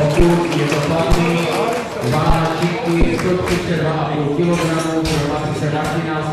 Pokud je to platný, 12 132,5 kg, pro Martina